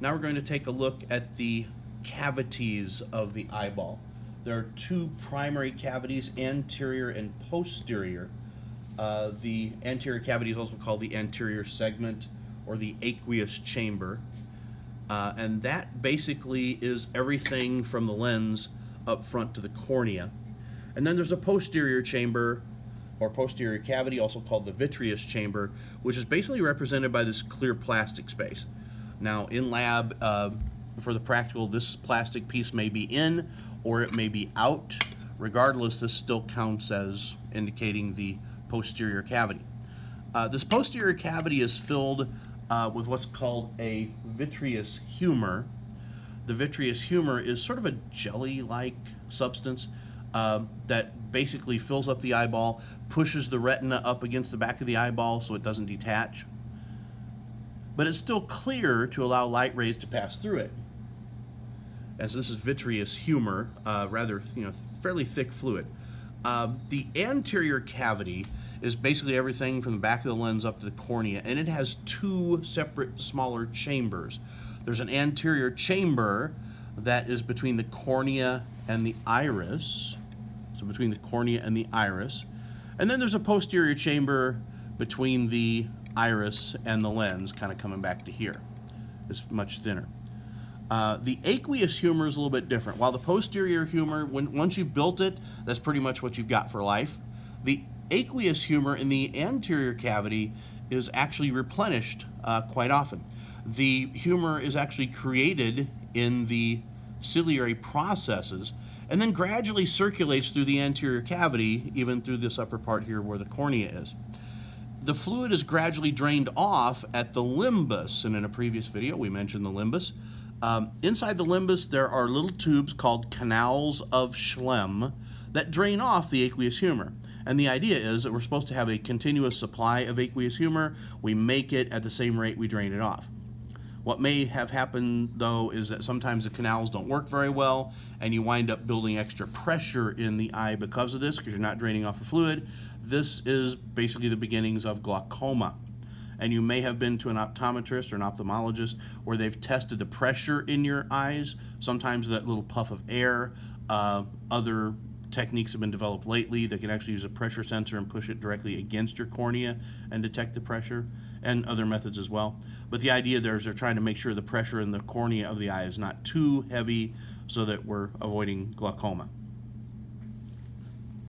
Now we're going to take a look at the cavities of the eyeball. There are two primary cavities, anterior and posterior. Uh, the anterior cavity is also called the anterior segment or the aqueous chamber. Uh, and that basically is everything from the lens up front to the cornea. And then there's a posterior chamber or posterior cavity, also called the vitreous chamber, which is basically represented by this clear plastic space. Now, in lab, uh, for the practical, this plastic piece may be in or it may be out. Regardless, this still counts as indicating the posterior cavity. Uh, this posterior cavity is filled uh, with what's called a vitreous humor. The vitreous humor is sort of a jelly-like substance uh, that basically fills up the eyeball, pushes the retina up against the back of the eyeball so it doesn't detach. But it's still clear to allow light rays to pass through it. As this is vitreous humor, uh, rather, you know, fairly thick fluid. Um, the anterior cavity is basically everything from the back of the lens up to the cornea, and it has two separate smaller chambers. There's an anterior chamber that is between the cornea and the iris, so between the cornea and the iris. And then there's a posterior chamber between the iris and the lens, kind of coming back to here. It's much thinner. Uh, the aqueous humor is a little bit different. While the posterior humor, when once you've built it, that's pretty much what you've got for life. The aqueous humor in the anterior cavity is actually replenished uh, quite often. The humor is actually created in the ciliary processes and then gradually circulates through the anterior cavity, even through this upper part here where the cornea is. The fluid is gradually drained off at the limbus, and in a previous video we mentioned the limbus. Um, inside the limbus there are little tubes called canals of Schlemm that drain off the aqueous humor. And the idea is that we're supposed to have a continuous supply of aqueous humor. We make it at the same rate we drain it off. What may have happened though is that sometimes the canals don't work very well and you wind up building extra pressure in the eye because of this because you're not draining off the fluid. This is basically the beginnings of glaucoma. And you may have been to an optometrist or an ophthalmologist where they've tested the pressure in your eyes. Sometimes that little puff of air, uh, other techniques have been developed lately that can actually use a pressure sensor and push it directly against your cornea and detect the pressure, and other methods as well. But the idea there is they're trying to make sure the pressure in the cornea of the eye is not too heavy so that we're avoiding glaucoma.